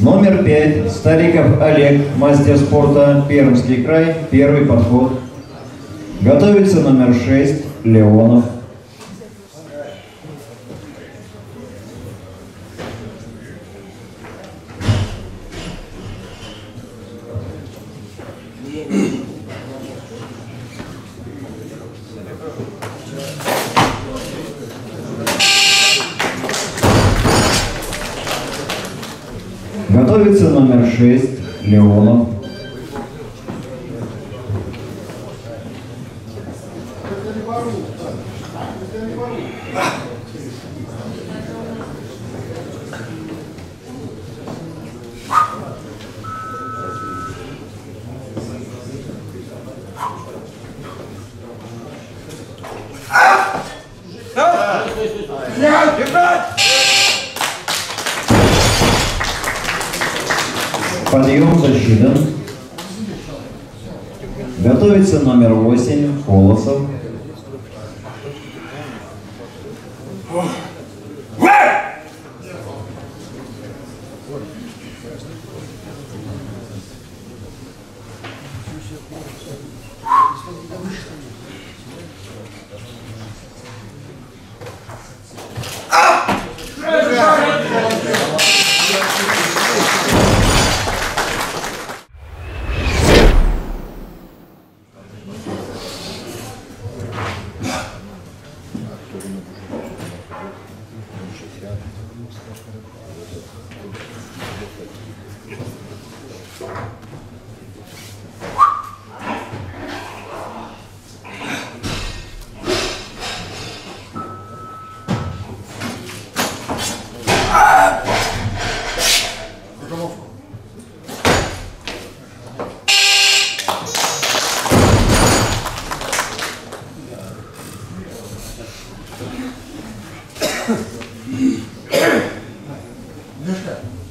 Номер пять. Стариков Олег, мастер спорта, Пермский край, первый подход. Готовится номер шесть. Леонов. Готовится номер шесть. Леонов. Подъем засчитан. Готовится номер восемь. Колосов. Лешка,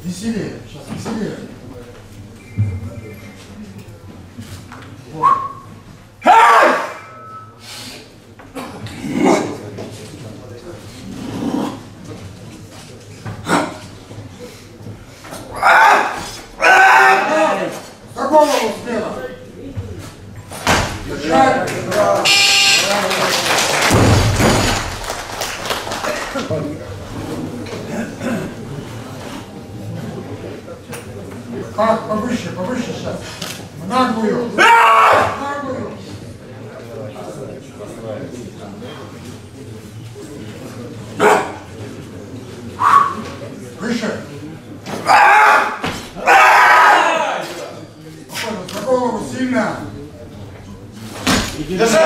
веселее, сейчас веселее. За Как? Повыше, повыше сейчас. В наглую. В наглую. Выше. Спокойно, за голову сильно. Держать!